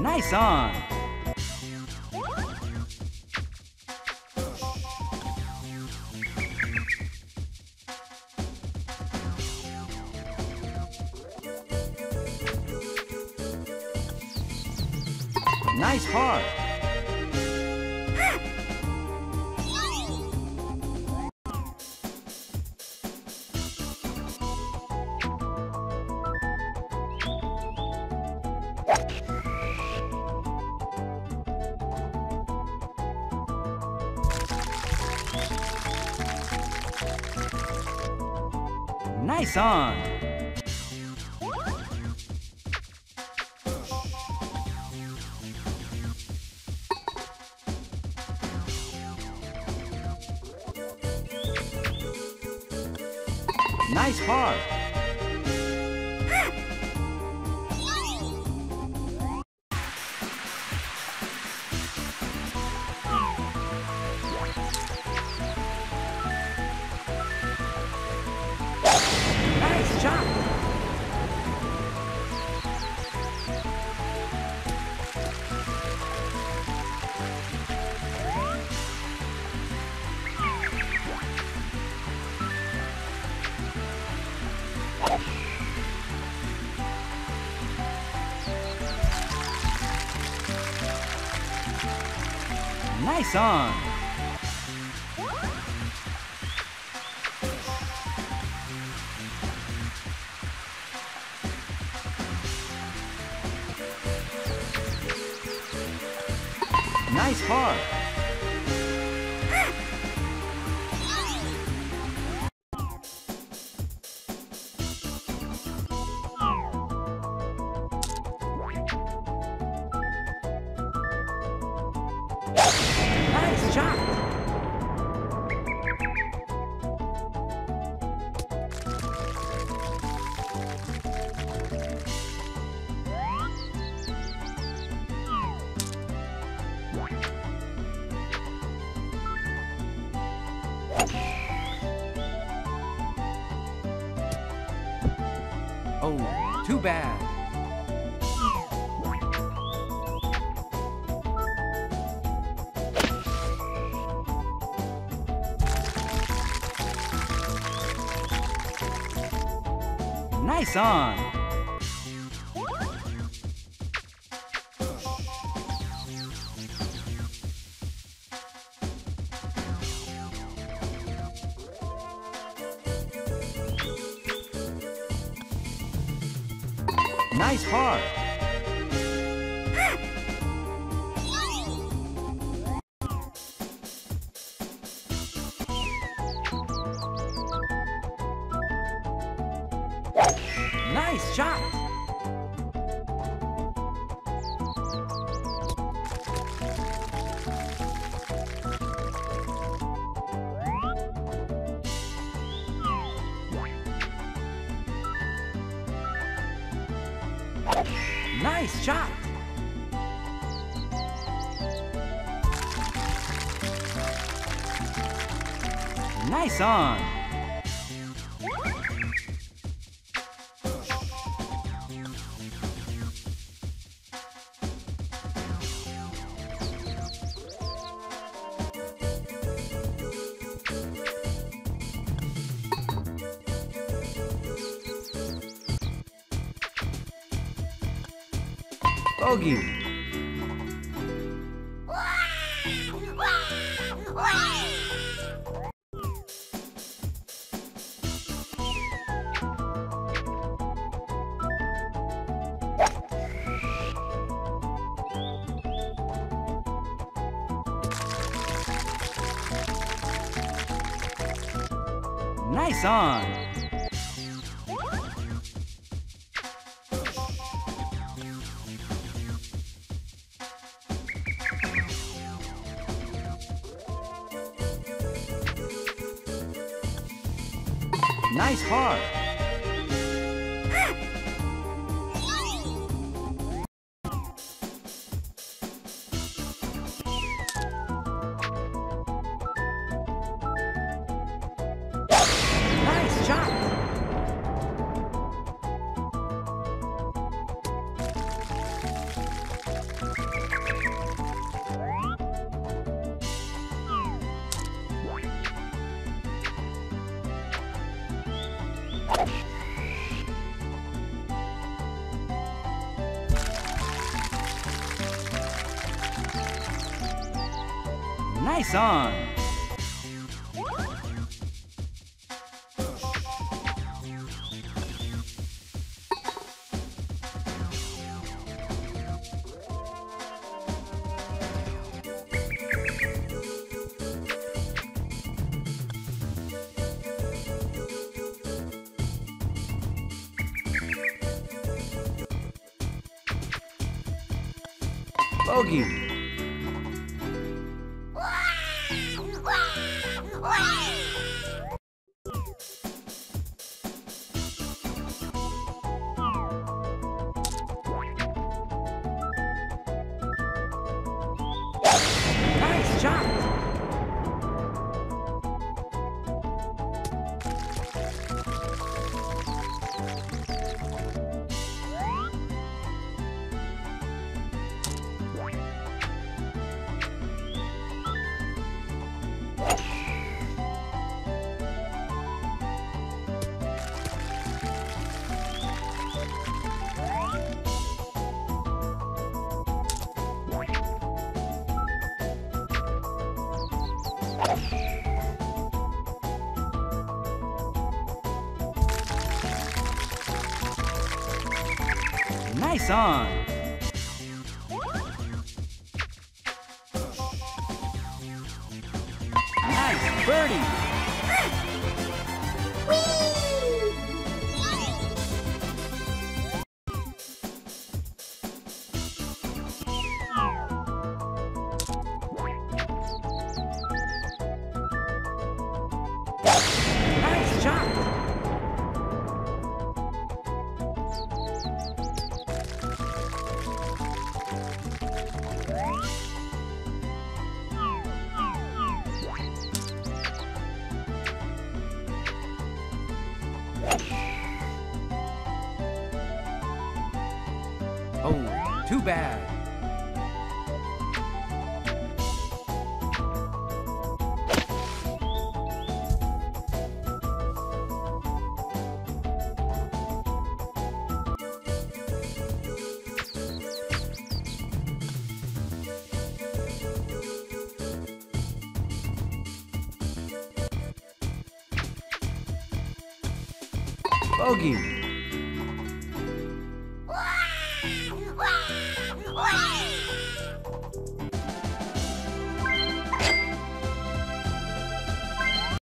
Nice on. Nice par. Nice on. Nice par. On. Nice par. Shot. Oh, too bad. Nice on. Nice par. Nice shot. Nice on. Nice on. Nice par. Nice shot. Nice on. Bogey. Shot. On. Nice birdie. Nice shot. Too bad. Bogey.